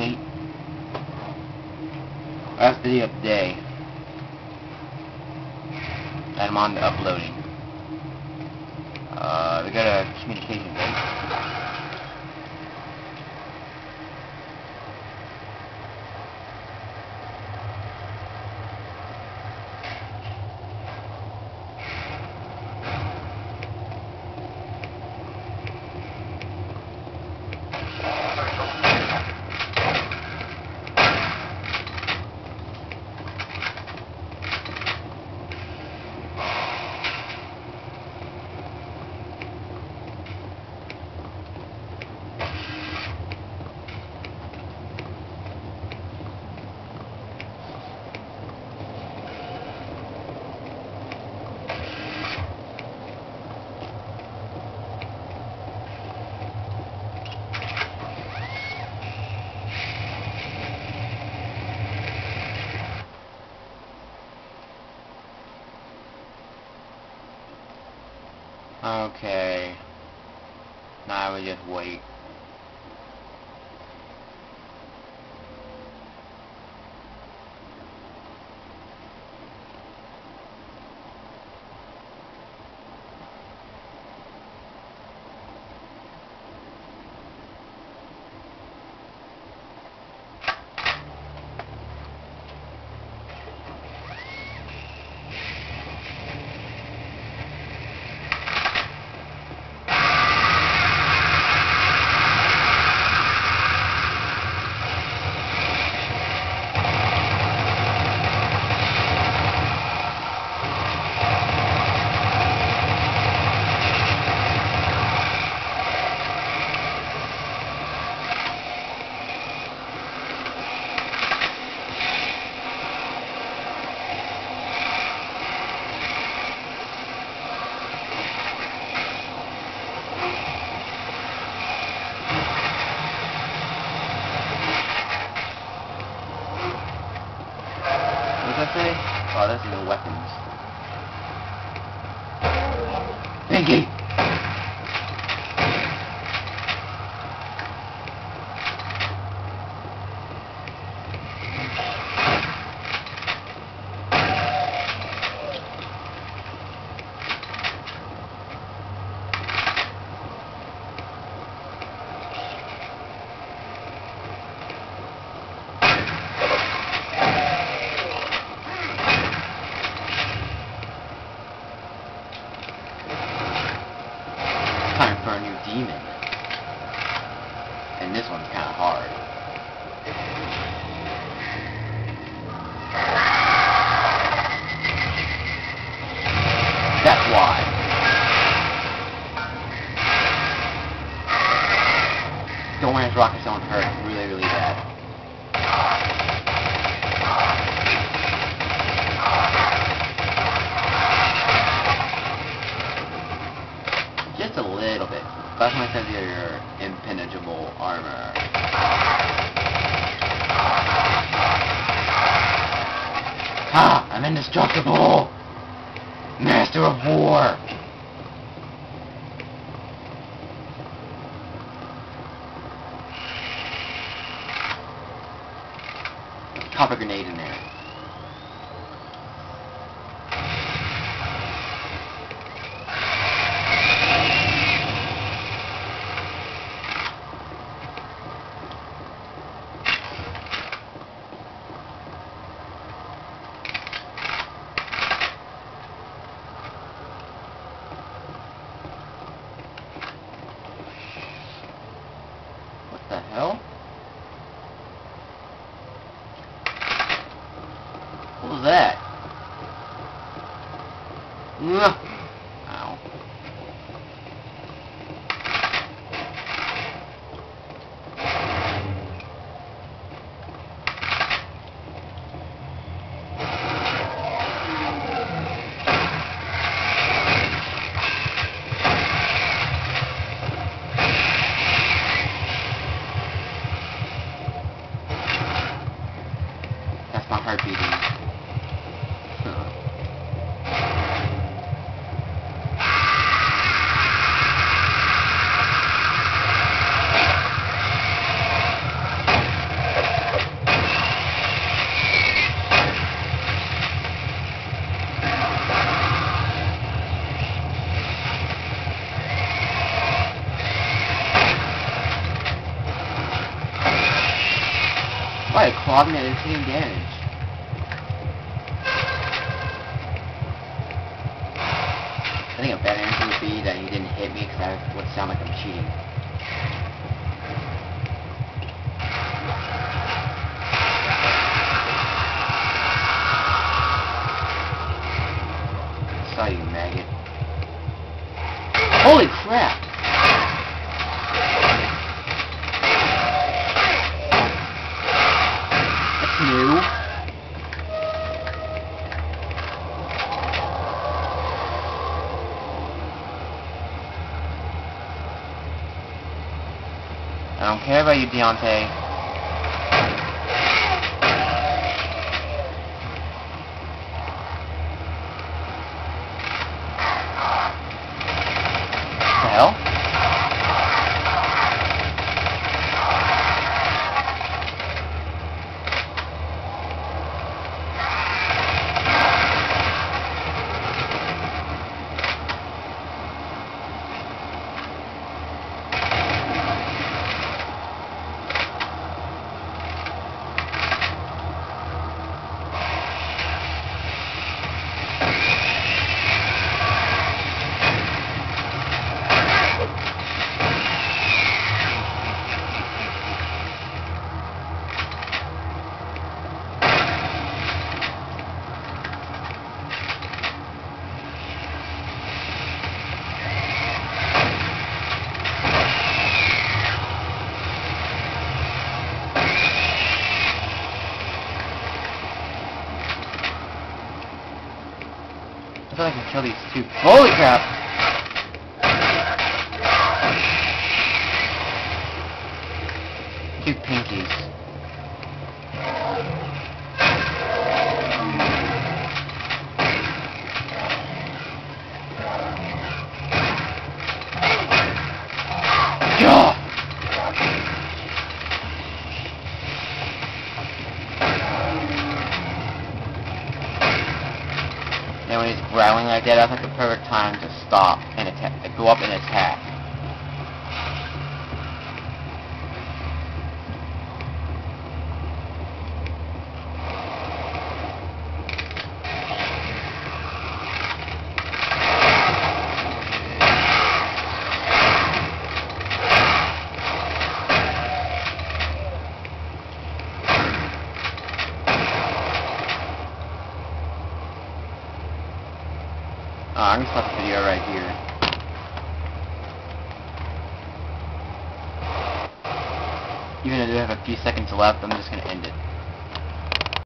Update. Last video of the day. And I'm on to uploading. Uh, we got a communication date. Okay. Now we just wait. Say? Oh, that's the weapons. Pinky! I said your impenetrable armor. Ha! I'm indestructible! Master of War! Pop a grenade in there. What not hard beating. Uh-huh. Why, a claw man is taking damage. I think a better answer would be that he didn't hit me because that would sound like I'm cheating. I don't care about you, Deontay. The hell? I feel like I can kill these two. Holy crap! Two pinkies. When he's growling like that, that's like the perfect time to stop and attack, go up and attack. I'm gonna stop the video right here. Even though I do have a few seconds left, I'm just gonna end it.